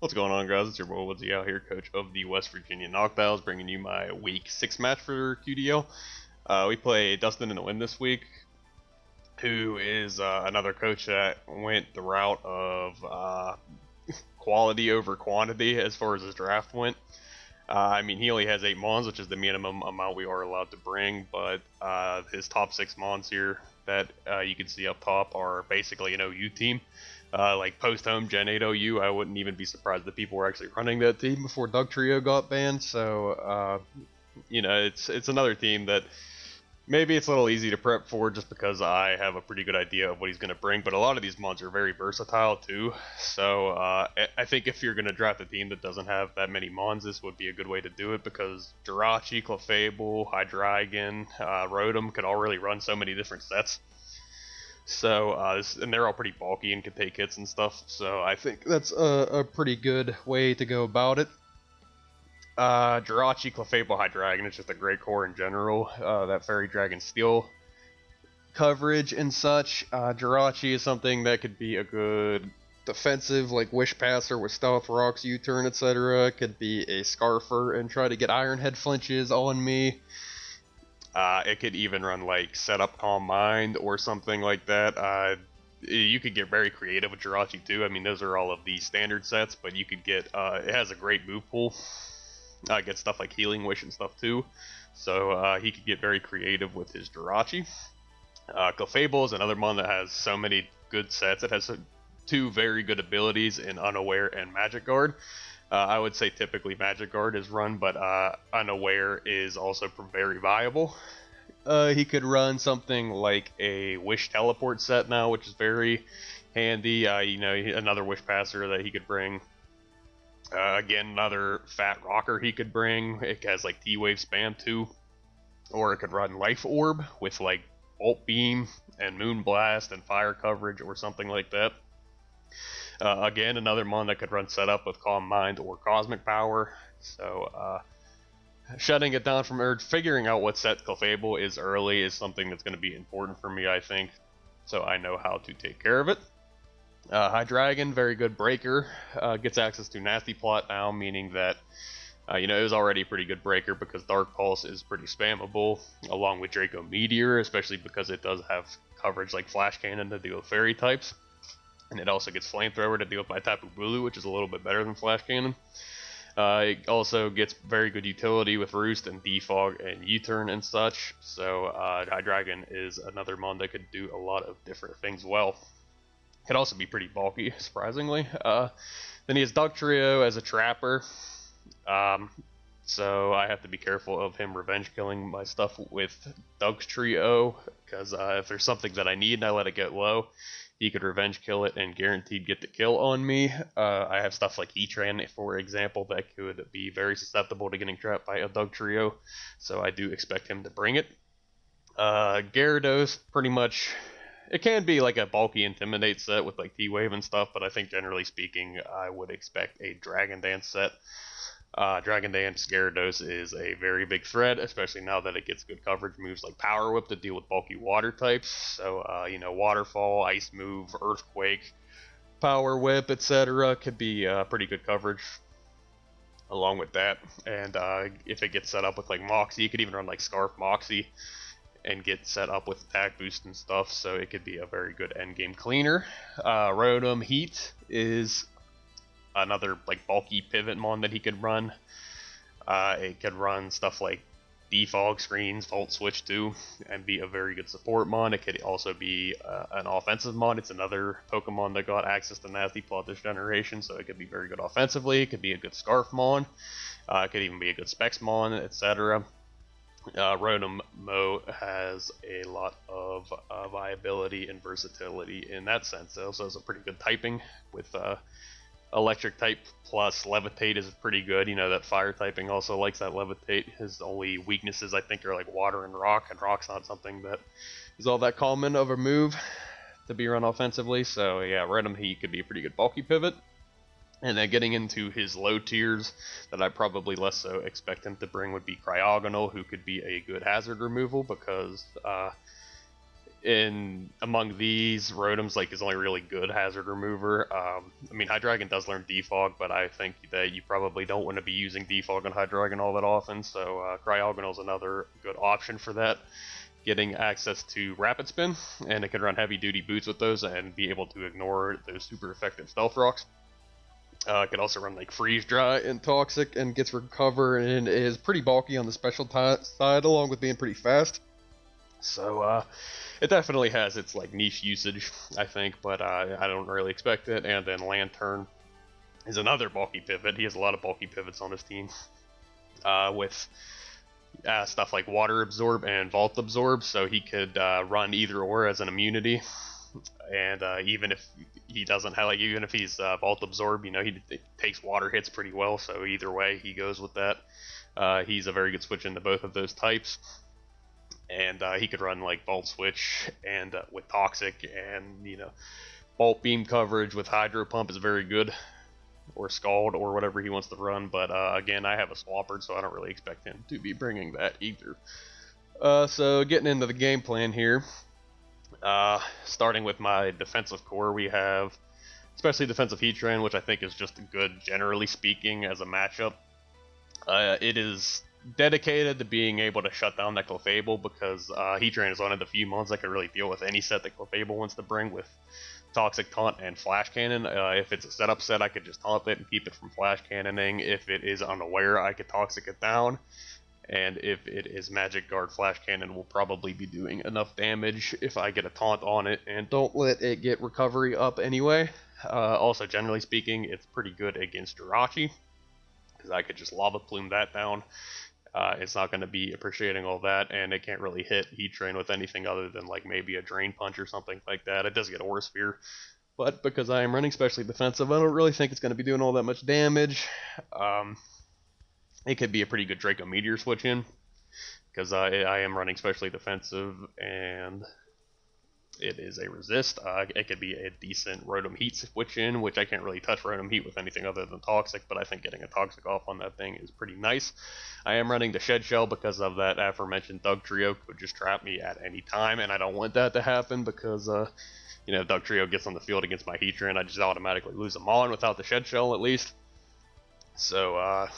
What's going on, guys? It's your boy Woodsy out here, coach of the West Virginia Knockdowns, bringing you my week six match for QDL. Uh, we play Dustin in the Wind this week, who is uh, another coach that went the route of uh, quality over quantity as far as his draft went. Uh, I mean, he only has eight Mons, which is the minimum amount we are allowed to bring, but uh, his top six Mons here that uh, you can see up top are basically an OU team uh, like post home Gen 8 OU, I wouldn't even be surprised that people were actually running that team before Dugtrio got banned. So, uh, you know, it's it's another team that maybe it's a little easy to prep for just because I have a pretty good idea of what he's going to bring. But a lot of these mods are very versatile too. So uh, I think if you're going to draft a team that doesn't have that many mons, this would be a good way to do it because Jirachi, Clefable, Hydreigon, uh, Rotom could all really run so many different sets. So, uh, and they're all pretty bulky and can take hits and stuff. So I think that's a, a pretty good way to go about it. Uh, Jirachi, Clefable, Hydreigon is just a great core in general. Uh, that Fairy Dragon Steel coverage and such. Uh, Jirachi is something that could be a good defensive, like Wish Passer with Stealth Rocks, U-Turn, etc. Could be a Scarfer and try to get Iron Head flinches on me. Uh, it could even run like Setup Calm Mind or something like that. Uh, you could get very creative with Jirachi too. I mean, those are all of the standard sets, but you could get, uh, it has a great move pool. Uh, get stuff like Healing Wish and stuff too. So uh, he could get very creative with his Jirachi. Uh, Clefable is another one that has so many good sets. It has two very good abilities in Unaware and Magic Guard. Uh, I would say typically Magic Guard is run, but uh, Unaware is also very viable. Uh, he could run something like a Wish Teleport set now, which is very handy. Uh, you know, another Wish Passer that he could bring. Uh, again, another Fat Rocker he could bring. It has like T-Wave spam too. Or it could run Life Orb with like Bolt Beam and Moon Blast and Fire coverage or something like that. Uh, again, another mon that could run setup with Calm Mind or Cosmic Power. So, uh, shutting it down from Urge, figuring out what set Clefable is early is something that's going to be important for me, I think. So I know how to take care of it. Uh, Hydreigon, very good breaker. Uh, gets access to Nasty Plot now, meaning that, uh, you know, it was already a pretty good breaker because Dark Pulse is pretty spammable, along with Draco Meteor, especially because it does have coverage like Flash Cannon to deal with Fairy types. And it also gets Flamethrower to deal with my Tapu Bulu, which is a little bit better than Flash Cannon. Uh, it also gets very good utility with Roost and Defog and U-Turn and such. So uh, Hydreigon is another mon that could do a lot of different things well. Could also be pretty bulky, surprisingly. Uh, then he has Dugtrio as a trapper. Um, so I have to be careful of him revenge killing my stuff with Dugtrio, because uh, if there's something that I need and I let it get low, he could revenge kill it and guaranteed get the kill on me. Uh, I have stuff like Heatran, for example, that could be very susceptible to getting trapped by a Dugtrio, so I do expect him to bring it. Uh, Gyarados, pretty much, it can be like a bulky Intimidate set with like T-Wave and stuff, but I think generally speaking, I would expect a Dragon Dance set. Uh, Dragon Dance Gyarados is a very big threat, especially now that it gets good coverage moves like Power Whip to deal with bulky water types. So, uh, you know, Waterfall, Ice Move, Earthquake, Power Whip, etc. could be uh, pretty good coverage along with that. And uh, if it gets set up with like Moxie, you could even run like Scarf Moxie and get set up with attack boost and stuff. So it could be a very good endgame cleaner. Uh, Rotom Heat is another like bulky pivot mon that he could run. Uh, it could run stuff like defog screens, volt switch too, and be a very good support mon. It could also be uh, an offensive mon. It's another Pokemon that got access to Nasty Plot this generation, so it could be very good offensively. It could be a good Scarf mon. Uh, it could even be a good Specs mon, etc. Uh, Rotom Mo has a lot of uh, viability and versatility in that sense. It also has a pretty good typing with uh, electric type plus levitate is pretty good. You know that fire typing also likes that levitate. His only weaknesses I think are like water and rock, and rock's not something that is all that common of a move to be run offensively. So yeah, Rotom he could be a pretty good bulky pivot. And then getting into his low tiers that I probably less so expect him to bring would be Cryogonal, who could be a good hazard removal because uh, in among these, Rotom's like his only really good hazard remover. Um, I mean, Hydreigon does learn Defog, but I think that you probably don't want to be using Defog on Hydreigon all that often. So uh, Cryogonal is another good option for that. Getting access to Rapid Spin, and it can run heavy duty boots with those and be able to ignore those super effective Stealth Rocks. Uh, can also run like Freeze Dry and Toxic and gets Recover and is pretty bulky on the special side along with being pretty fast. So uh, it definitely has its like niche usage, I think, but uh, I don't really expect it. And then Lanturn is another bulky pivot. He has a lot of bulky pivots on his team uh, with uh, stuff like Water Absorb and Volt Absorb, so he could uh, run either or as an immunity. And uh, even if he doesn't have, like, even if he's Volt Absorb, you know, he takes water hits pretty well, so either way, he goes with that. he's a very good switch into both of those types and uh, he could run like Volt Switch and uh, with Toxic, and you know, Bolt Beam coverage with Hydro Pump is very good, or Scald or whatever he wants to run. But uh, again, I have a Swampert, so I don't really expect him to be bringing that either. Uh, so getting into the game plan here, uh, starting with my defensive core, we have especially defensive Heatran, which I think is just good generally speaking as a matchup. Uh, it is dedicated to being able to shut down that Clefable because uh, Heatran is one of the few months that can really deal with any set that Clefable wants to bring with Toxic Taunt and Flash Cannon. Uh, if it's a setup set, I could just taunt it and keep it from Flash Cannoning. If it is unaware, I could Toxic it down. And if it is Magic Guard, Flash Cannon will probably be doing enough damage if I get a taunt on it and don't let it get recovery up anyway. Uh, also, generally speaking, it's pretty good against Jirachi because I could just Lava Plume that down uh, it's not going to be appreciating all that, and it can't really hit Heatran with anything other than like maybe a Drain Punch or something like that. It does get a Aura Sphere, but because I am running specially defensive, I don't really think it's going to be doing all that much damage. Um, it could be a pretty good Draco Meteor switch in, because I, I am running specially defensive, and it is a resist. Uh, it could be a decent Rotom Heat switch in, which I can't really touch Rotom Heat with anything other than Toxic, but I think getting a Toxic off on that thing is pretty nice. I am running the Shed Shell because of that aforementioned Dugtrio could just trap me at any time, and I don't want that to happen because, uh, you know, if Dugtrio gets on the field against my Heatran, I just automatically lose them on without the Shed Shell at least. So, uh,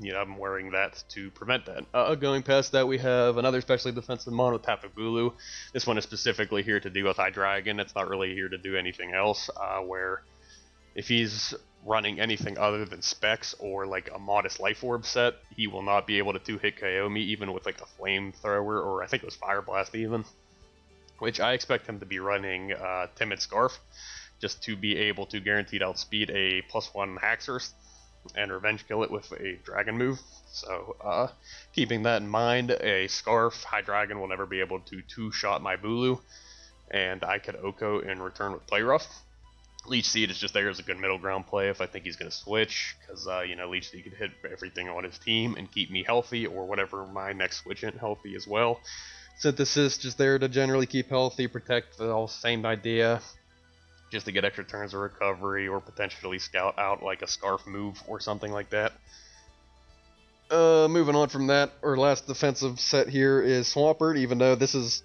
you know, I'm wearing that to prevent that. Uh, going past that, we have another specially defensive mono Tapu Bulu. This one is specifically here to deal with Hydreigon. It's not really here to do anything else. Uh, where if he's running anything other than specs or like a modest life orb set, he will not be able to two hit KO me even with like a flamethrower or I think it was fire blast even. Which I expect him to be running uh, Timid Scarf just to be able to guaranteed outspeed a plus one Haxorus and revenge kill it with a dragon move. So, uh, keeping that in mind, a Scarf Hydreigon will never be able to two-shot my Bulu, and I could OHKO in return with Play Rough. Leech Seed is just there as a good middle ground play if I think he's going to switch, because, uh, you know, Leech Seed could hit everything on his team and keep me healthy, or whatever my next switch in healthy as well. Synthesis just there to generally keep healthy, protect the all same idea just to get extra turns of recovery or potentially scout out like a scarf move or something like that. Uh, moving on from that, our last defensive set here is Swampert, even though this is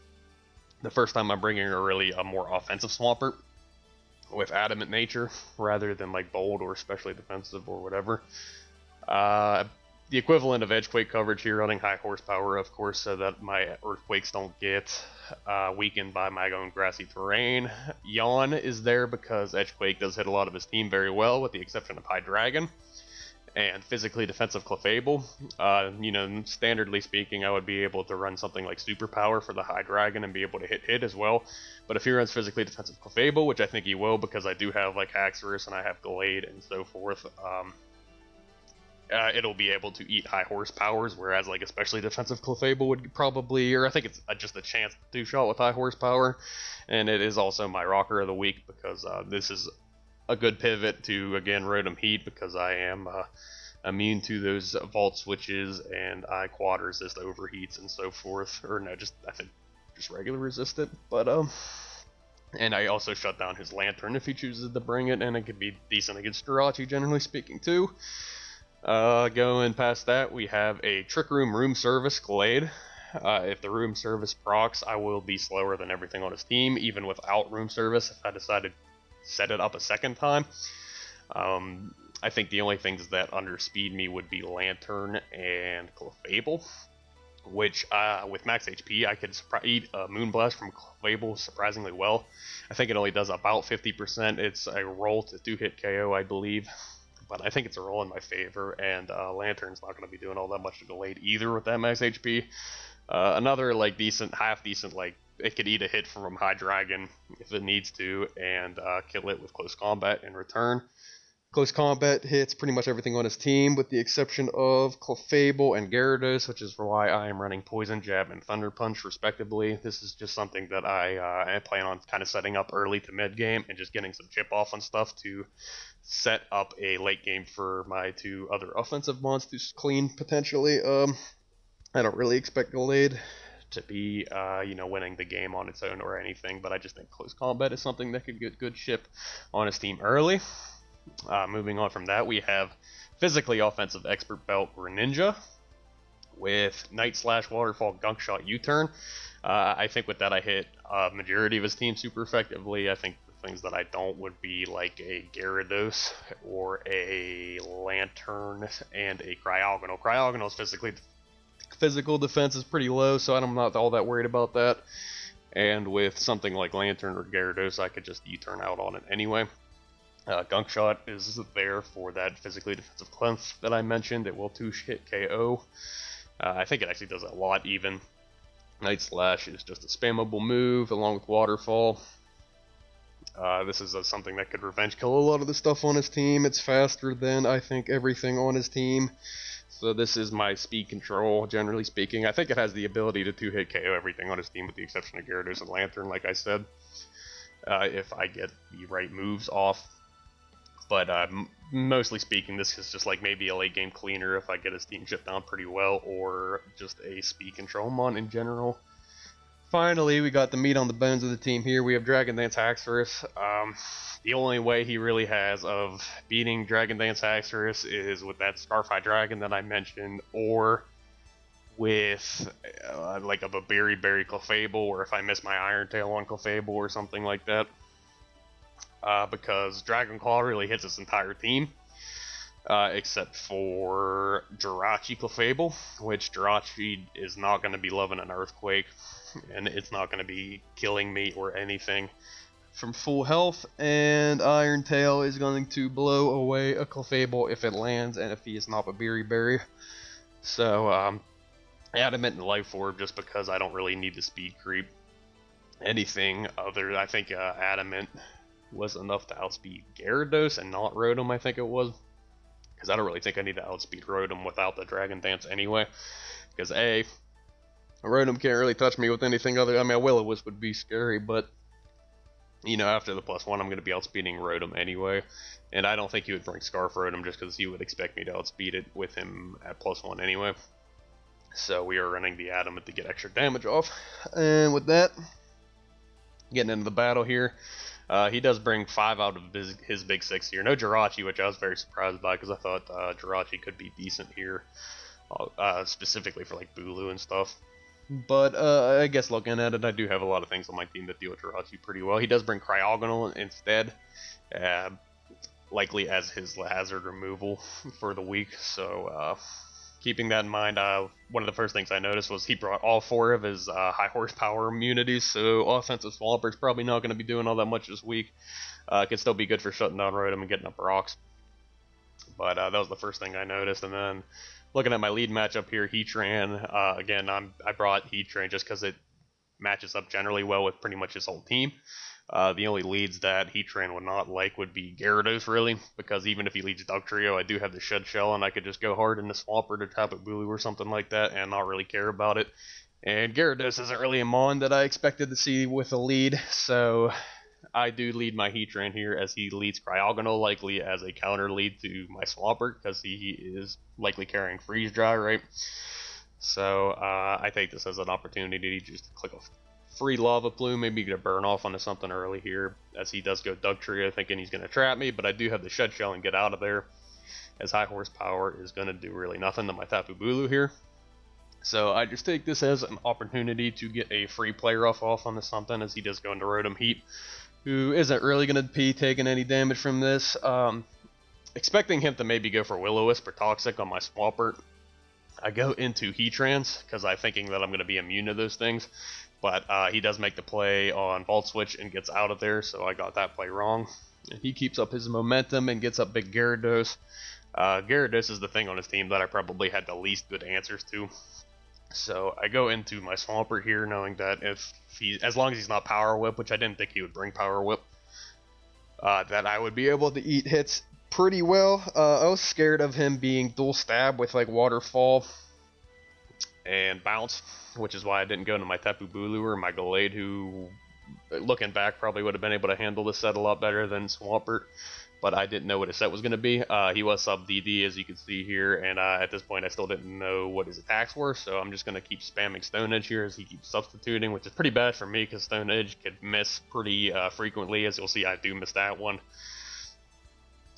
the first time I'm bringing a really a more offensive Swampert with adamant nature rather than like bold or especially defensive or whatever. Uh, the equivalent of Edgequake coverage here, running high horsepower, of course, so that my Earthquakes don't get uh, weakened by my own grassy terrain. Yawn is there because Edgequake does hit a lot of his team very well, with the exception of Hydreigon And physically defensive Clefable. Uh, you know, standardly speaking, I would be able to run something like Superpower for the Hydreigon and be able to hit hit as well. But if he runs physically defensive Clefable, which I think he will because I do have like Haxorus and I have Gallade and so forth, um, uh, it'll be able to eat high horsepowers, whereas like especially defensive Clefable would probably, or I think it's just a chance to shot with high horsepower, and it is also my rocker of the week because uh, this is a good pivot to again Rotom Heat because I am uh, immune to those volt switches and I quad resist overheats and so forth, or no, just I think just regular resistant, but um. And I also shut down his lanturn if he chooses to bring it, and it could be decent against Jirachi, generally speaking, too. Uh, going past that, we have a Trick Room Room Service Gallade. Uh, if the room service procs, I will be slower than everything on his team, even without room service. If I decided to set it up a second time, um, I think the only things that underspeed me would be Lanturn and Clefable, which uh, with max HP I could eat a Moonblast from Clefable surprisingly well. I think it only does about 50%. It's a roll to two hit KO, I believe but I think it's a roll in my favor, and uh, Lanturn's not going to be doing all that much to delayed either with that max HP. Uh, another like decent, half decent, like it could eat a hit from Hydreigon if it needs to, and uh, kill it with close combat in return. Close combat hits pretty much everything on his team, with the exception of Clefable and Gyarados, which is why I am running Poison Jab and Thunder Punch, respectively. This is just something that I, uh, I plan on kind of setting up early to mid game and just getting some chip off on stuff to set up a late game for my two other offensive monsters clean potentially. Um, I don't really expect Gallade to be, uh, you know, winning the game on its own or anything, but I just think close combat is something that could get good chip on his team early. Uh, moving on from that, we have physically offensive expert belt Greninja with Night Slash, Waterfall, Gunk Shot, U-Turn. Uh, I think with that I hit a majority of his team super effectively. I think the things that I don't would be like a Gyarados or a Lanturn and a Cryogonal. Cryogonal is physically physical defense is pretty low, so I'm not all that worried about that. And with something like Lanturn or Gyarados, I could just U-turn out on it anyway. Uh, Gunk Shot is there for that physically defensive cleanse that I mentioned. It will 2-hit KO. Uh, I think it actually does a lot even. Night Slash is just a spammable move along with Waterfall. Uh, this is something that could revenge kill a lot of the stuff on his team. It's faster than I think everything on his team. So this is my speed control, generally speaking. I think it has the ability to two-hit KO everything on his team with the exception of Gyarados and Lanturn, like I said. Uh, if I get the right moves off. But uh, mostly speaking, this is just like maybe a late game cleaner if I get his team shipped down pretty well, or just a speed control mon in general. Finally, we got the meat on the bones of the team here. We have Dragon Dance Haxorus. Um, the only way he really has of beating Dragon Dance Haxorus is with that Scarfy Dragon that I mentioned, or with uh, like a Babiri Berry Clefable, or if I miss my Iron Tail on Clefable or something like that uh, because Dragon Claw really hits its entire team. Uh, except for Jirachi Clefable, which Jirachi is not going to be loving an Earthquake, and it's not going to be killing me or anything from full health, and Iron Tail is going to blow away a Clefable if it lands, and if he is not a Babiri Berry. So, um, Adamant and Life Orb just because I don't really need the speed creep. Anything other, I think uh, Adamant was enough to outspeed Gyarados and not Rotom, I think it was. Because I don't really think I need to outspeed Rotom without the Dragon Dance anyway. Because A, Rotom can't really touch me with anything other. I mean, a Will-O-Wisp would be scary, but you know, after the plus one, I'm going to be outspeeding Rotom anyway. And I don't think he would bring Scarf Rotom just because he would expect me to outspeed it with him at plus one anyway. So we are running the Adamant to get extra damage off. And with that, getting into the battle here. Uh, he does bring five out of his, his, big six here. No Jirachi, which I was very surprised by because I thought uh, Jirachi could be decent here, uh, uh, specifically for like Bulu and stuff. But uh, I guess looking at it, I do have a lot of things on my team that deal with Jirachi pretty well. He does bring Cryogonal instead, uh, likely as his hazard removal for the week. So keeping that in mind, uh, one of the first things I noticed was he brought all four of his uh, high horsepower immunities, so offensive Swampert's probably not going to be doing all that much this week. Uh, could still be good for shutting down Rotom and getting up rocks. But uh, that was the first thing I noticed, and then looking at my lead matchup here, Heatran, uh, again, I'm, I brought Heatran just because it matches up generally well with pretty much his whole team. Uh, the only leads that Heatran would not like would be Gyarados, really, because even if he leads Dugtrio, I do have the Shed Shell, and I could just go hard in the Swampert or Tapu Bulu or something like that and not really care about it. And Gyarados isn't really a Mon that I expected to see with a lead, so I do lead my Heatran here as he leads Cryogonal, likely as a counter lead to my Swampert, because he is likely carrying Freeze Dry, right? So uh, I take this as an opportunity to just click off free lava plume, maybe get a burn off onto something early here, as he does go Dugtrio, thinking he's going to trap me, but I do have the Shed Shell and get out of there, as high horsepower is going to do really nothing to my Tapu Bulu here. So I just take this as an opportunity to get a free play rough off onto something as he does go into Rotom Heat, who isn't really going to be taking any damage from this. Um, expecting him to maybe go for Will-O-Wisp or Toxic on my Swampert. I go into Heatrans because I'm thinking that I'm going to be immune to those things, but uh, he does make the play on Volt Switch and gets out of there, so I got that play wrong. And he keeps up his momentum and gets up big Gyarados. Uh, Gyarados is the thing on his team that I probably had the least good answers to. So I go into my Swampert here knowing that if he, as long as he's not Power Whip, which I didn't think he would bring Power Whip, uh, that I would be able to eat hits pretty well. Uh, I was scared of him being dual stab with like Waterfall and Bounce, which is why I didn't go into my Tapu Bulu or my Gallade, who, looking back, probably would have been able to handle this set a lot better than Swampert but I didn't know what his set was going to be. Uh, he was sub DD, as you can see here, and uh, at this point I still didn't know what his attacks were, so I'm just going to keep spamming Stone Edge here as he keeps substituting, which is pretty bad for me because Stone Edge could miss pretty uh, frequently. As you'll see, I do miss that one.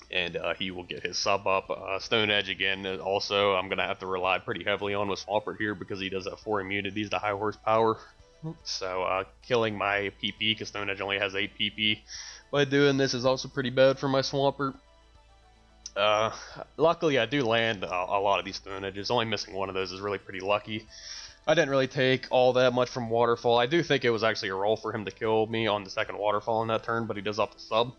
And uh, he will get his sub up. Uh, Stone Edge again, uh, also, I'm going to have to rely pretty heavily on with Swampert here because he does have 4 immunities to high horsepower. So killing my PP, because Stone Edge only has 8 PP, by doing this is also pretty bad for my Swampert. Uh, luckily, I do land a, a, lot of these stone edges. Only missing one of those is really pretty lucky. I didn't really take all that much from Waterfall. I do think it was actually a roll for him to kill me on the second Waterfall in that turn, but he does off the sub.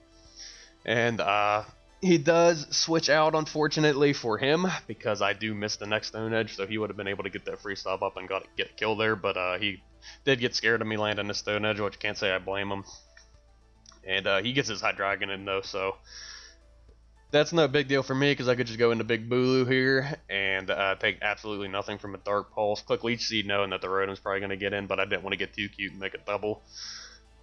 And uh, he does switch out, unfortunately, for him, because I do miss the next Stone Edge, so he would have been able to get that free sub up and got get a kill there, but uh, he did get scared of me landing the Stone Edge, which can't say I blame him. And uh, he gets his Hydreigon in though, so that's no big deal for me because I could just go into Big Bulu here and uh, take absolutely nothing from a Dark Pulse. Click Leech Seed knowing that the Rotom's probably going to get in, but I didn't want to get too cute and make a double.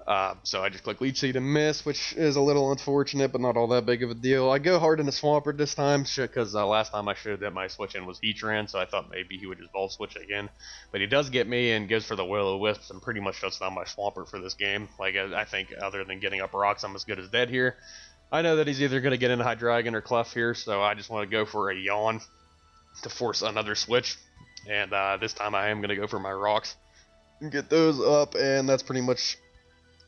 Uh, so I just click Leech Seed and miss, which is a little unfortunate, but not all that big of a deal. I go hard into Swampert this time, because uh, last time I showed that my switch in was Heatran, so I thought maybe he would just Volt Switch again. But he does get me and goes for the Will-O-Wisps and pretty much shuts down my Swampert for this game. Like, I, I think other than getting up rocks, I'm as good as dead here. I know that he's either going to get into Hydreigon or Clef here, so I just want to go for a Yawn to force another switch. And uh, this time I am going to go for my rocks. And get those up, and that's pretty much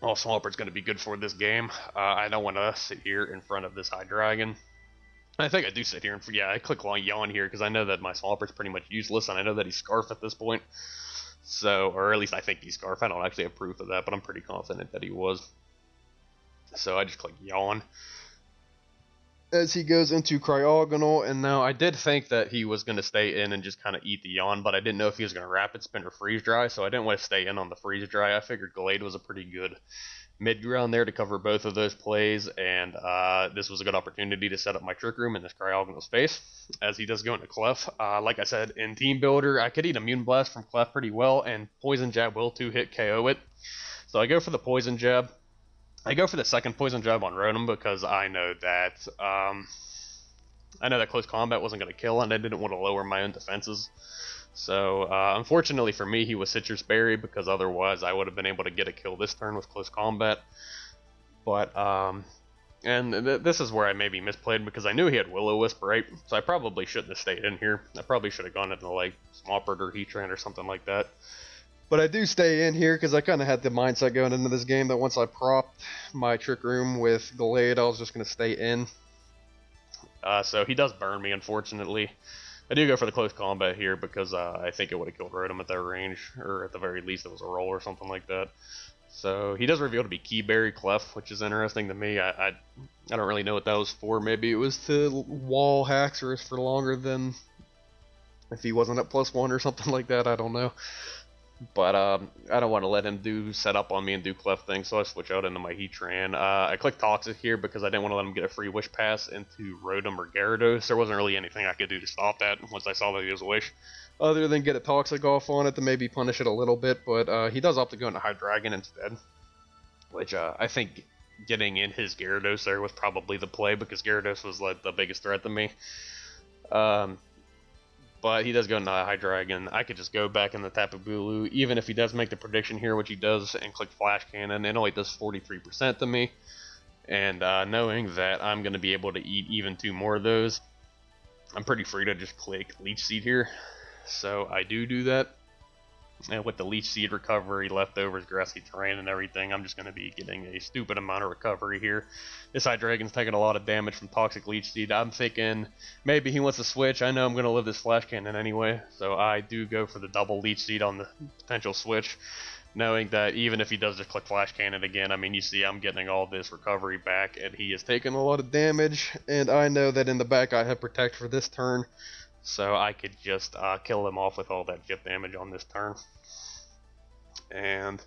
all Swampert's going to be good for this game. Uh, I don't want to sit here in front of this Hydreigon. I think I do sit here and yeah, I click long yawn here because I know that my Swampert's pretty much useless, and I know that he's Scarf at this point. So, or at least I think he's Scarf. I don't actually have proof of that, but I'm pretty confident that he was. So I just click yawn as he goes into Cryogonal, and now I did think that he was going to stay in and just kind of eat the yawn, but I didn't know if he was going to Rapid Spin or Freeze Dry, so I didn't want to stay in on the Freeze Dry. I figured Gallade was a pretty good mid ground there to cover both of those plays, and uh, this was a good opportunity to set up my Trick Room in this Cryogonal space, as he does go into Clef. Uh, like I said, in Team Builder, I could eat Immune Blast from Clef pretty well, and Poison Jab will 2-hit KO it. So I go for the Poison Jab. I go for the second poison jab on Rotom because I know that um, I know that close combat wasn't going to kill, and I didn't want to lower my own defenses. So uh, unfortunately for me, he was Sitrus Berry because otherwise I would have been able to get a kill this turn with close combat. But um, and th this is where I maybe misplayed because I knew he had Will-O-Wisp, right? So I probably shouldn't have stayed in here. I probably should have gone into like Swampert or Heatran or something like that. But I do stay in here because I kind of had the mindset going into this game that once I propped my Trick Room with Gallade, I was just going to stay in. Uh, so he does burn me, unfortunately. I do go for the close combat here because uh, I think it would have killed Rotom at that range, or at the very least it was a roll or something like that. So he does reveal to be Kee Berry Clef, which is interesting to me. I, I, I don't really know what that was for. Maybe it was to wall Haxorus for longer than if he wasn't at plus one or something like that. I don't know. But um, I don't want to let him do set up on me and do clef things, so I switch out into my Heatran. Uh, I click Toxic here because I didn't want to let him get a free Wish Pass into Rotom or Gyarados. There wasn't really anything I could do to stop that once I saw that he was a Wish. Other than get a Toxic off on it to maybe punish it a little bit, but uh, he does opt to go into Hydreigon instead. Which uh, I think getting in his Gyarados there was probably the play because Gyarados was like the biggest threat to me. Um, but he does go into Hydreigon. I could just go back in the Tapu Bulu, even if he does make the prediction here, which he does, and click Flash Cannon. It only does 43% to me. And uh, knowing that I'm going to be able to eat even two more of those, I'm pretty free to just click Leech Seed here. so I do do that. And with the leech seed recovery, leftovers, grassy terrain, and everything, I'm just going to be getting a stupid amount of recovery here. This Hydreigon's taking a lot of damage from toxic leech seed. I'm thinking maybe he wants to switch. I know I'm going to live this flash cannon anyway, so I do go for the double leech seed on the potential switch knowing that even if he does just click flash cannon again, I mean, you see I'm getting all this recovery back, and he is taking a lot of damage, and I know that in the back I have protect for this turn, so I could just uh, kill him off with all that chip damage on this turn. And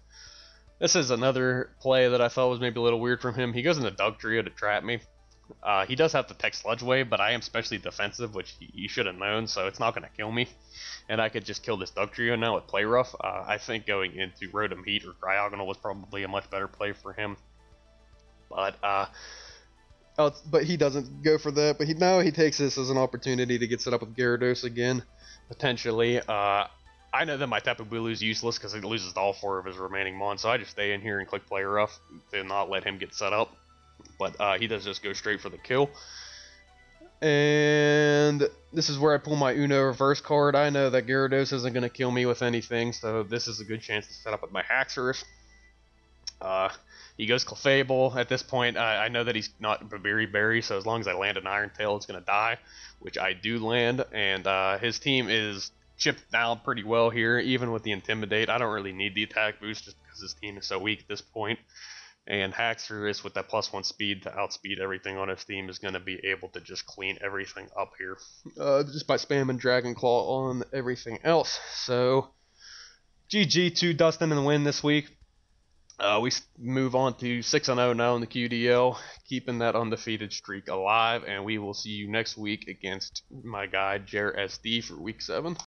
this is another play that I thought was maybe a little weird from him. He goes into Dugtrio to trap me. Uh, he does have the tech Sludge Wave, but I am specially defensive, which you should have known, so it's not going to kill me and I could just kill this Dugtrio now with Play Rough. Uh, I think going into Rotom Heat or Cryogonal was probably a much better play for him. But uh, oh, but he doesn't go for that. But he now he takes this as an opportunity to get set up with Gyarados again, potentially. Uh, I know that my Tapu Bulu is useless because he loses all four of his remaining Mons, so I just stay in here and click Play Rough to not let him get set up. But uh, he does just go straight for the kill. And this is where I pull my Uno reverse card. I know that Gyarados isn't going to kill me with anything, so this is a good chance to set up with my Haxorus. Uh, he goes Clefable. At this point, I, I know that he's not Babiri Berry, so as long as I land an Iron Tail, it's going to die, which I do land. And uh, his team is chipped down pretty well here, even with the Intimidate. I don't really need the attack boost just because his team is so weak at this point. and Haxorus with that plus one speed to outspeed everything on his team is going to be able to just clean everything up here uh, just by spamming Dragon Claw on everything else. So, GG to Dustin and the Wind this week. Uh, we move on to 6 0 now in the QDL, keeping that undefeated streak alive, and we will see you next week against my guy, JerSD, for week 7.